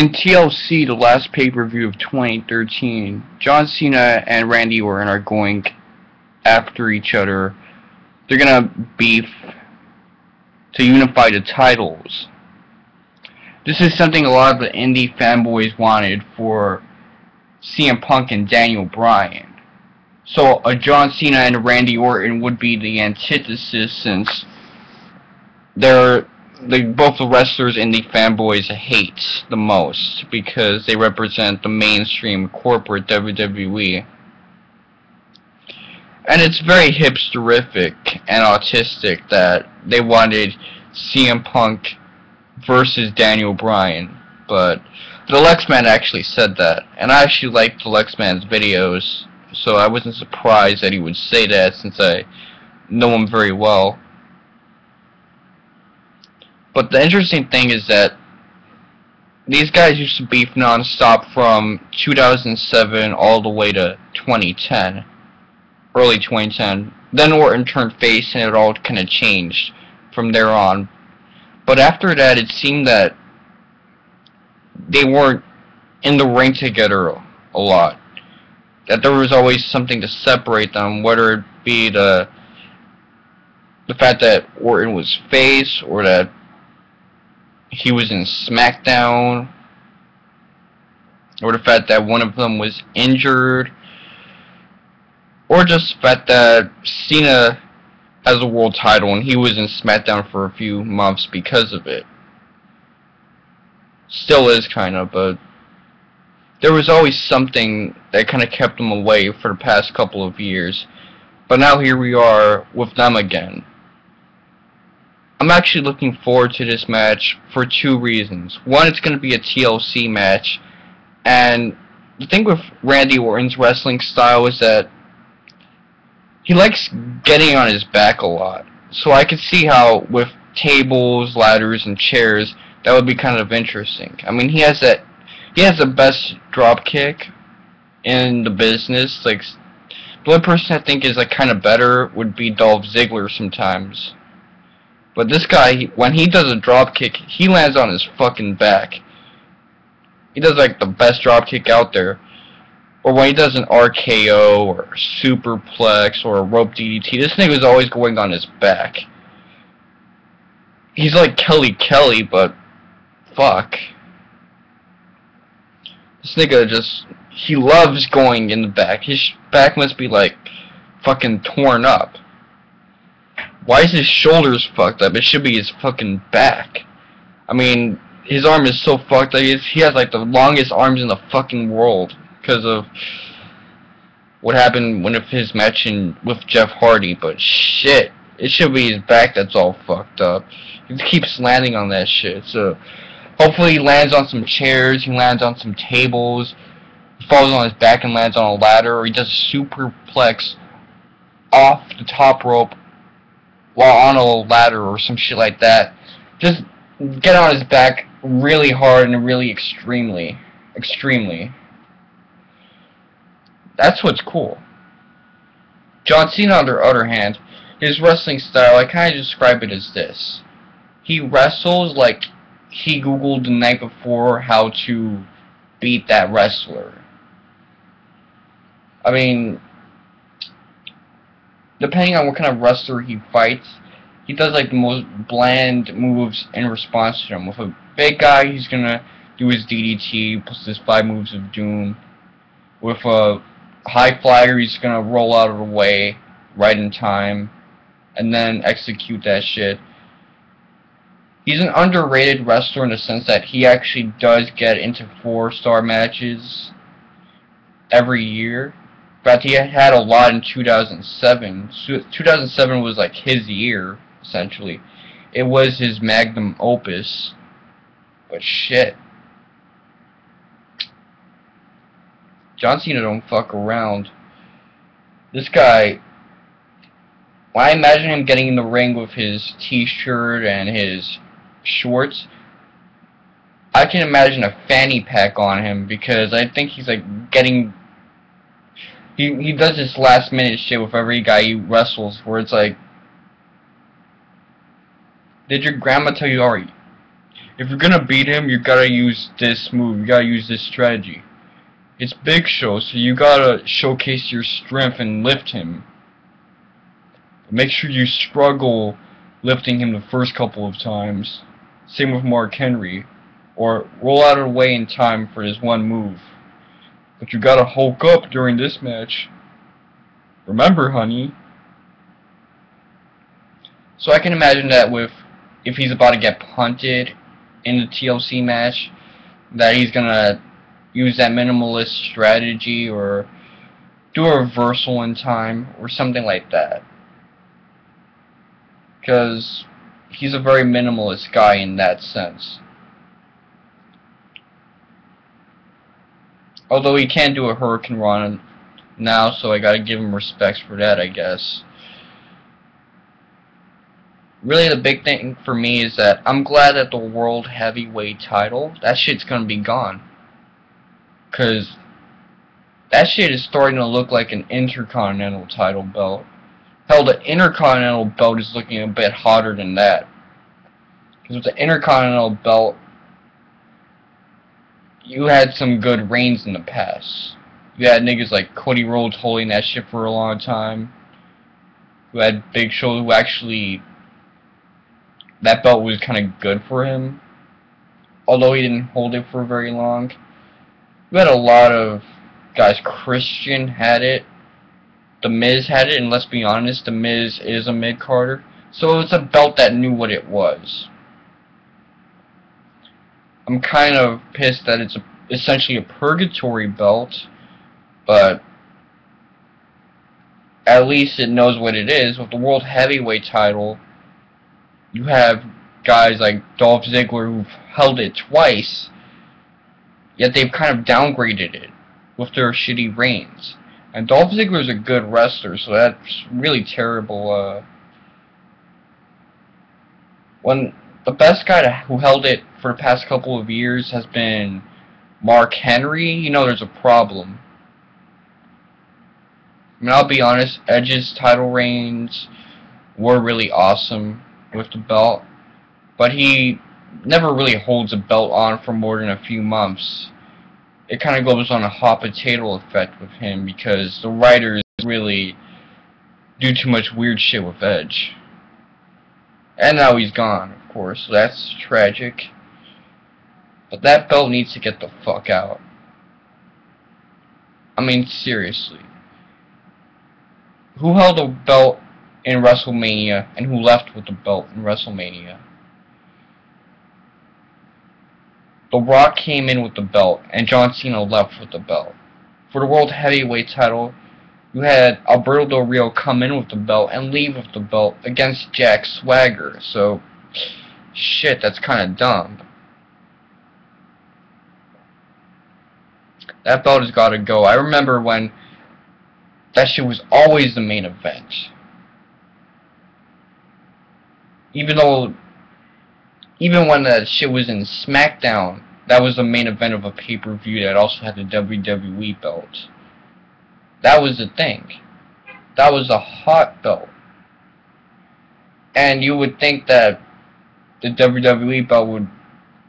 in TLC, the last pay-per-view of 2013, John Cena and Randy Orton are going after each other. They're gonna beef to unify the titles. This is something a lot of the indie fanboys wanted for CM Punk and Daniel Bryan. So a John Cena and Randy Orton would be the antithesis since they're the both the wrestlers and the fanboys hate the most because they represent the mainstream corporate WWE. And it's very hipsterific and autistic that they wanted CM Punk versus Daniel Bryan, but the Lexman actually said that, and I actually liked the Lexman's videos, so I wasn't surprised that he would say that since I know him very well. But the interesting thing is that these guys used to beef non-stop from 2007 all the way to 2010, early 2010. Then Orton turned face and it all kind of changed from there on. But after that, it seemed that they weren't in the ring together a lot. That there was always something to separate them, whether it be the the fact that Orton was face or that he was in SmackDown, or the fact that one of them was injured, or just the fact that Cena has a world title and he was in SmackDown for a few months because of it. Still is kind of, but there was always something that kind of kept them away for the past couple of years. But now here we are with them again. I'm actually looking forward to this match for two reasons. One, it's going to be a TLC match, and the thing with Randy Orton's wrestling style is that he likes getting on his back a lot. So I could see how with tables, ladders, and chairs, that would be kind of interesting. I mean, he has that, he has the best drop kick in the business. Like, the only person I think is like kind of better would be Dolph Ziggler sometimes. But this guy, when he does a drop kick, he lands on his fucking back. He does like the best drop kick out there. Or when he does an RKO or superplex or a rope DDT, this thing is always going on his back. He's like Kelly Kelly, but fuck. This nigga just, he loves going in the back. His back must be like fucking torn up. Why is his shoulders fucked up? It should be his fucking back. I mean, his arm is so fucked up. He has like the longest arms in the fucking world because of what happened when of his match in, with Jeff Hardy. But shit, it should be his back that's all fucked up. He keeps landing on that shit. So hopefully he lands on some chairs. He lands on some tables. He falls on his back and lands on a ladder, or he does a superplex off the top rope while on a ladder or some shit like that. Just get on his back really hard and really extremely. Extremely. That's what's cool. John Cena, on the other hand, his wrestling style, I kind of describe it as this. He wrestles like he googled the night before how to beat that wrestler. I mean, depending on what kind of wrestler he fights, he does like the most bland moves in response to him. With a big guy, he's gonna do his DDT plus his five moves of doom. With a high flyer, he's gonna roll out of the way right in time, and then execute that shit. He's an underrated wrestler in the sense that he actually does get into four-star matches every year. But he had a lot in 2007. 2007 was like his year, essentially. It was his magnum opus. But shit. John Cena don't fuck around. This guy, when I imagine him getting in the ring with his t-shirt and his shorts, I can imagine a fanny pack on him because I think he's like getting he he does this last minute shit with every guy he wrestles where it's like did your grandma tell you already if you're gonna beat him, you gotta use this move. You gotta use this strategy. It's Big Show, so you gotta showcase your strength and lift him. Make sure you struggle lifting him the first couple of times. Same with Mark Henry. Or roll out of the way in time for this one move. But you gotta hulk up during this match. Remember, honey. So I can imagine that with if he's about to get punted in the TLC match, that he's gonna use that minimalist strategy or do a reversal in time or something like that. Because he's a very minimalist guy in that sense. Although he can do a hurricanrana now, so I gotta give him respects for that, I guess. Really, the big thing for me is that I'm glad that the World Heavyweight title, that shit's gonna be gone. Because that shit is starting to look like an Intercontinental title belt. Hell, the Intercontinental belt is looking a bit hotter than that. Because with the Intercontinental belt, you had some good reigns in the past. You had niggas like Cody Rhodes holding that shit for a long time. You had Big Show who actually that belt was kind of good for him. Although he didn't hold it for very long. You had a lot of guys. Christian had it. The Miz had it, and let's be honest, The Miz is a mid-carder. So it's a belt that knew what it was. I'm kind of pissed that it's a, essentially a purgatory belt, but at least it knows what it is. With the World Heavyweight title, you have guys like Dolph Ziggler who've held it twice, yet they've kind of downgraded it with their shitty reigns. And Dolph Ziggler's a good wrestler, so that's really terrible. Uh, when the best guy to, who held it for the past couple of years has been Mark Henry, you know there's a problem. I mean, I'll be honest, Edge's title reigns were really awesome with the belt, but he never really holds a belt on for more than a few months. It kind of goes on a hot potato effect with him because the writers really do too much weird shit with Edge. And now he's gone, course, that's tragic. But that belt needs to get the fuck out. I mean, seriously. Who held a belt in WrestleMania and who left with the belt in WrestleMania? The Rock came in with the belt and John Cena left with the belt. For the World Heavyweight title, you had Alberto Del Rio come in with the belt and leave with the belt against Jack Swagger. So, shit, that's kind of dumb. That belt has got to go. I remember when that shit was always the main event. Even though, even when that shit was in SmackDown, that was the main event of a pay-per-view that also had the WWE belt. That was the thing. That was a hot belt. And you would think that the WWE belt would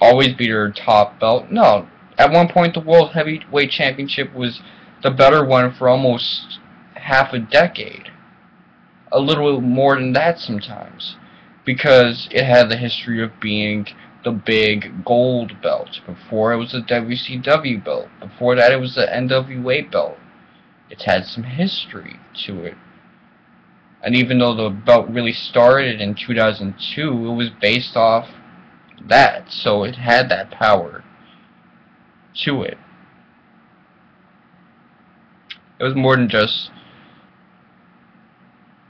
always be their top belt. No, at one point, the World Heavyweight Championship was the better one for almost half a decade. A little more than that sometimes. Because it had the history of being the big gold belt. Before it was the WCW belt. Before that it was the NWA belt. It's had some history to it. And even though the belt really started in 2002, it was based off that. So it had that power to it. It was more than just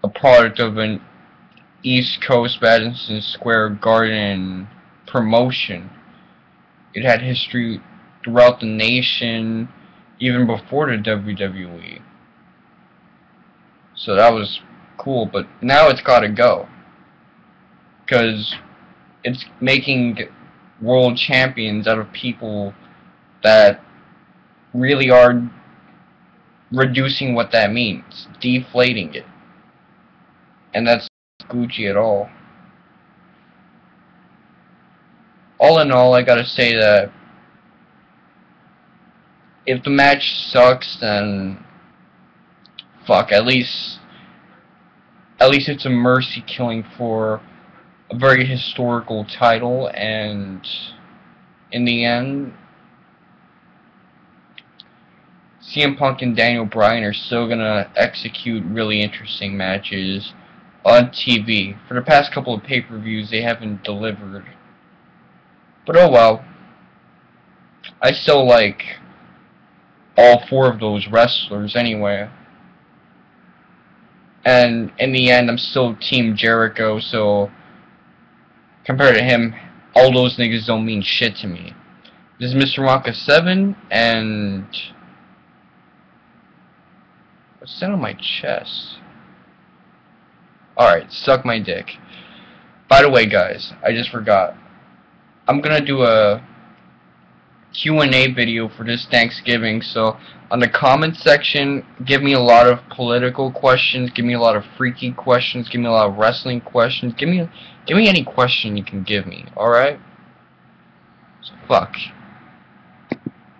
a product of an East Coast Madison Square Garden promotion. It had history throughout the nation, even before the WWE. So that was cool, but now it's gotta go. Because it's making world champions out of people that really are reducing what that means, deflating it. And that's Gucci at all. all in all, I gotta say that if the match sucks, then fuck. At least, at least it's a mercy killing for a very historical title, and in the end, CM Punk and Daniel Bryan are still gonna execute really interesting matches on TV. For the past couple of pay-per-views, they haven't delivered. But oh well. I still like all four of those wrestlers anyway. And in the end, I'm still Team Jericho, so compared to him, all those niggas don't mean shit to me. This is Mr. Wonka 7, and... What's that on my chest? Alright, suck my dick. By the way, guys, I just forgot. I'm gonna do a Q&A video for this Thanksgiving, so on the comment section, give me a lot of political questions, give me a lot of freaky questions, give me a lot of wrestling questions, give me give me any question you can give me, alright? So fuck.